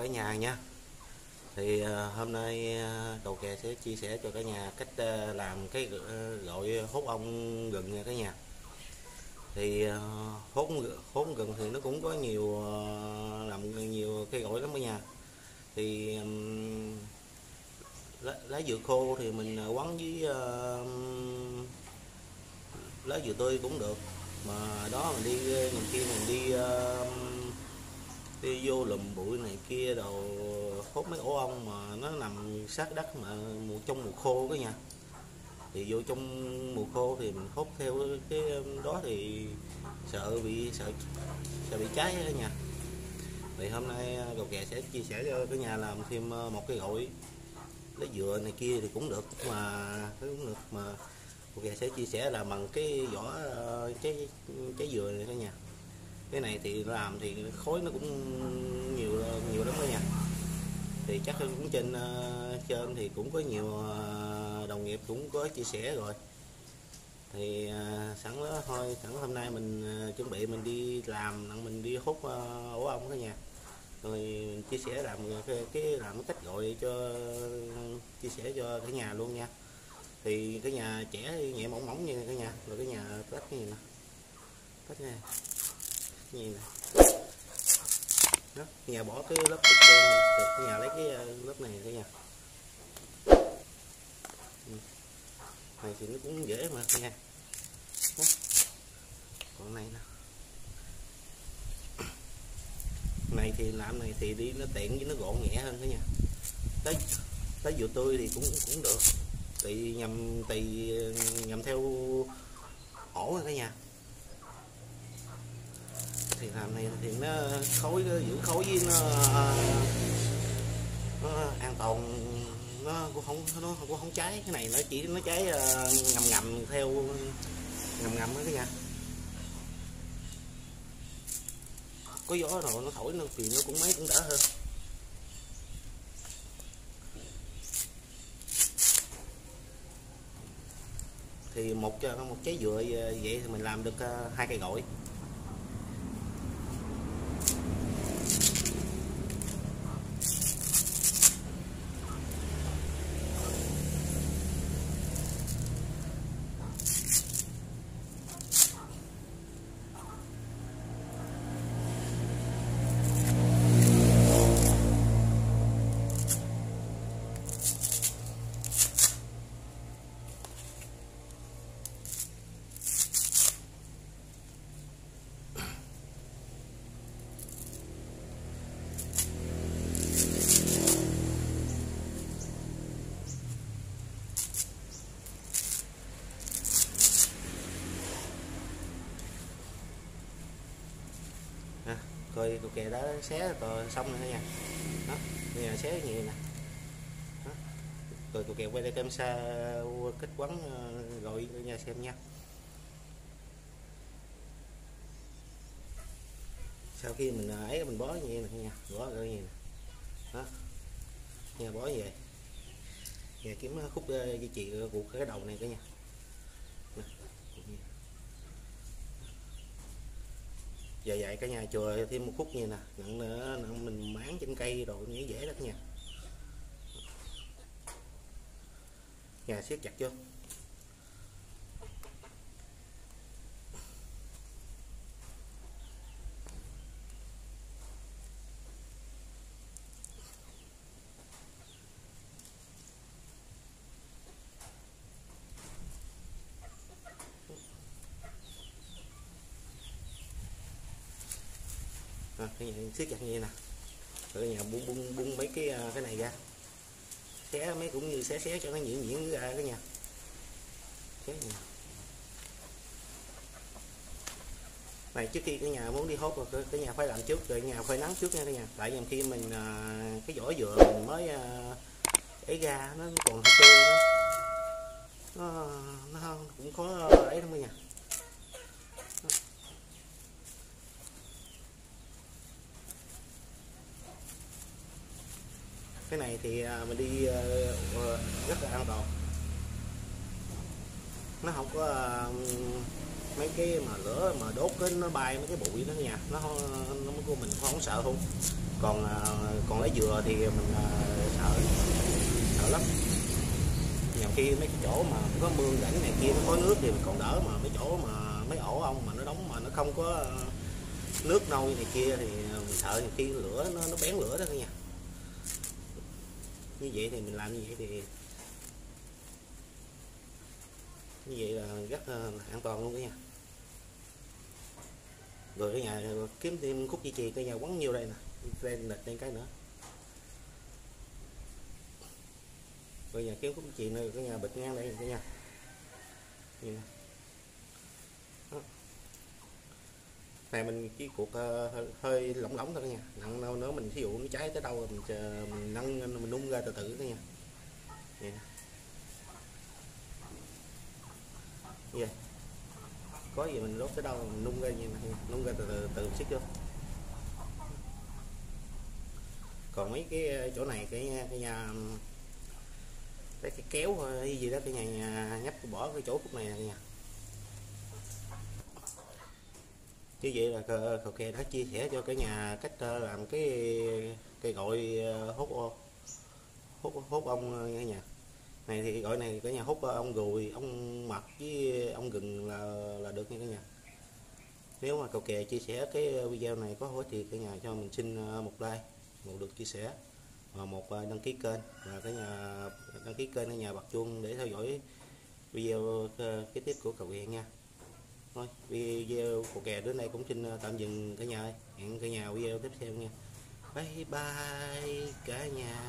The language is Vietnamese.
cả nhà nha. Thì ờ, hôm nay à, cầu kè sẽ chia sẻ cho cả nhà cách ờ, làm cái gọi hốt hút ong gừng nha cả nhà. Thì hốt hút hút gừng thì nó cũng có nhiều làm nhiều cây gọi lắm cả nhà. Thì lá, lá dừa khô thì mình quấn với uh, lá dừa tươi cũng được. Mà đó mình đi mình khi mình đi uh, đi vô lùm bụi này kia đồ hút mấy ổ ong mà nó nằm sát đất mà mùa trong mùa khô đó nha. Thì vô trong mùa khô thì mình hút theo cái đó thì sợ bị, sợ sợ bị cháy đó nha. Thì hôm nay à, cậu kè sẽ chia sẻ cho cả nhà làm thêm à, một cái gội lấy dừa này kia thì cũng được mà, cũng được mà. Cậu kè sẽ chia sẻ là bằng cái vỏ à, cái trái trái dừa này cả nhà cái này thì làm thì khối nó cũng nhiều nhiều lắm đó nha. Thì chắc cũng trên ờ, trên thì cũng có nhiều ờ, đồng nghiệp cũng có chia sẻ rồi. Thì ờ, sẵn đó thôi sẵn hôm nay mình chuẩn bị mình đi làm mình đi hút ổ ong đó nha. Rồi mình chia sẻ làm cái, cái làm cái cách gọi cho chia sẻ cho cả nhà luôn nha. Thì cái nhà trẻ nhẹ mỏng mỏng như cả nhà rồi cái nhà tách như nè tách nha như nè đó, nhà bỏ cái lớp đen này, nhà lấy cái ờ, lớp này cả nhà ừ. này thì nó cũng dễ mà nha. đó. còn này nè. Này thì làm này thì đi nó tiện với nó gọn nhẹ hơn cả nhà tới tới dừa tươi thì cũng cũng được. Tùy nhầm tùy ờ, nhầm theo ổ rồi cả nhà thì làm này thì nó khối giữ khối với nó, nó an toàn. Nó cũng không nó cũng không cháy. Cái này nó chỉ nó cháy ngầm ngầm theo ngầm ngầm đó cả nhà có gió rồi nó thổi nó thì nó cũng mấy cũng đỡ hơn. Thì một một trái dừa vậy thì mình làm được hai cây gỏi ha coi cô kè đó xé rồi xong rồi nha. Đó, bây giờ xé nhiều nè? Đó. rồi cục kè quay lại kem xa kết quấn ờ, gọi cho nhà xem nha. Sau khi mình ờ, ấy, mình bó như vậy nè nha, bó rồi như nè. Đó, nha, bó về nhà kiếm ờ, khúc dây chuyền buộc cái đầu này cả nhà Nè, buộc như vậy giờ vậy cả nhà chừa thêm một khúc như nè. Nặng nữa nặng mình máng trên cây rồi nghĩ dễ lắm nha. Nhà siết chặt chưa à, cái nhà siết chặt như vậy nè. Rồi nhà bung bung bung mấy cái à, cái này ra. Xé mấy cũng như xé xé cho nó nhuyễn nhuyễn ra cái nhà. Xé nhà. Này. trước khi cái nhà muốn đi hốt rồi cái- nhà phải làm trước rồi nhà phải nắng trước nha cái nhà. Tại vì khi mình à, cái vỏ dừa mình mới à, ấy ra nó còn hơi tươi nó nó, nó cũng có ấy lắm cái nhà cái này thì à, mình đi ờ, ờ, rất là an toàn. Nó không có mấy cái mà lửa mà đốt cái, nó bay mấy cái bụi đó nha. Nó không- nó của mình không sợ không còn à, còn lấy dừa thì mình à, sợ sợ lắm. Nhiều khi mấy cái chỗ mà có mương rãnh này kia nó có nước thì mình còn đỡ mà mấy chỗ mà mấy ổ ong mà nó đóng mà nó không có ờ, nước nôi này kia thì mình sợ nhiều khi lửa nó nó bén lửa đó nha như vậy thì mình làm như vậy thì như vậy là rất là an toàn luôn cả nhà rồi cái nhà kiếm thêm khúc dây chì cái nhà quấn nhiều đây nè. Lên lịch lên cái nữa. Rồi nhà kiếm khúc dây chì này cái nhà bịch ngang đây cả nhà. Nhìn nè. Này mình cái cuộc uh, hơi, lỏng lỏng thôi nha. nặng đâu nữa mình ví dụ nó cháy tới đâu mình chờ, mình nâng mình nung ra từ từ thôi nha. Vậy vậy. Có gì mình đốt tới đâu mình nung ra như này nung ra từ từ từ xích vô. Còn mấy cái ờ, chỗ này cái ờ, cái nhà cái, cái kéo hay gì đó cái nhà, nhà nhấp bỏ cái chỗ khúc này nha. Như vậy là cầu ờ, kè đã chia sẻ cho cả nhà cách ờ, làm cái cây gọi ờ, hút hút hút ong nha nhà này thì gọi này cả nhà hút ong ruồi ong mật với ong gừng là là được nha cả nhà. Nếu mà cầu kè chia sẻ cái video này có hỗ trợ cả nhà cho mình xin một like, một lượt chia sẻ và một đăng ký kênh. Và cái nhà, đăng ký kênh ở nhà bật chuông để theo dõi video kế tiếp của cầu kè nha thôi, video của kè đến đây cũng xin ờ, tạm dừng cả nhà ơi. Hẹn cả nhà video tiếp theo nha. Bye bye cả nhà.